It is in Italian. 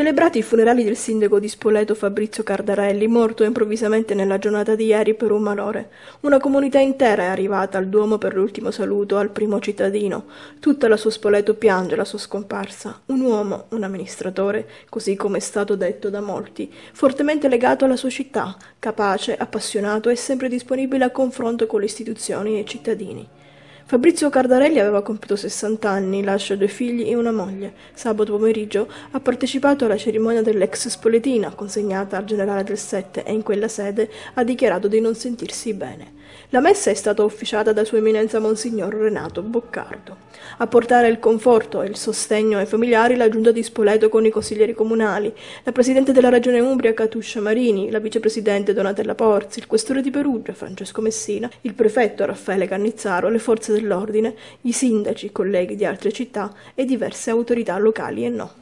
Celebrati i funerali del sindaco di Spoleto Fabrizio Cardarelli, morto improvvisamente nella giornata di ieri per un malore. Una comunità intera è arrivata al Duomo per l'ultimo saluto al primo cittadino. Tutta la sua Spoleto piange la sua scomparsa. Un uomo, un amministratore, così come è stato detto da molti, fortemente legato alla sua città, capace, appassionato e sempre disponibile a confronto con le istituzioni e i cittadini. Fabrizio Cardarelli aveva compiuto 60 anni, lascia due figli e una moglie. Sabato pomeriggio ha partecipato alla cerimonia dell'ex Spoletina, consegnata al generale del Sette, e in quella sede ha dichiarato di non sentirsi bene. La messa è stata ufficiata da Sua Eminenza Monsignor Renato Boccardo. A portare il conforto e il sostegno ai familiari la giunta di Spoleto con i consiglieri comunali, la presidente della regione Umbria Catuscia Marini, la vicepresidente Donatella Porzi, il questore di Perugia Francesco Messina, il prefetto Raffaele Cannizzaro, le forze dell'ordine, i sindaci, colleghi di altre città e diverse autorità locali e no.